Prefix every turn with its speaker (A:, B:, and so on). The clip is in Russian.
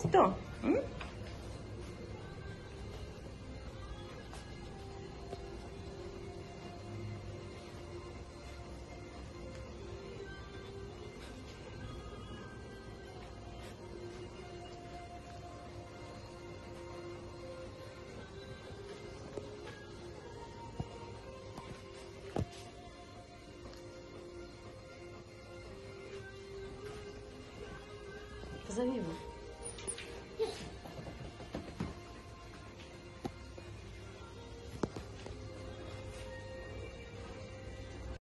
A: Просто. М? Позови его.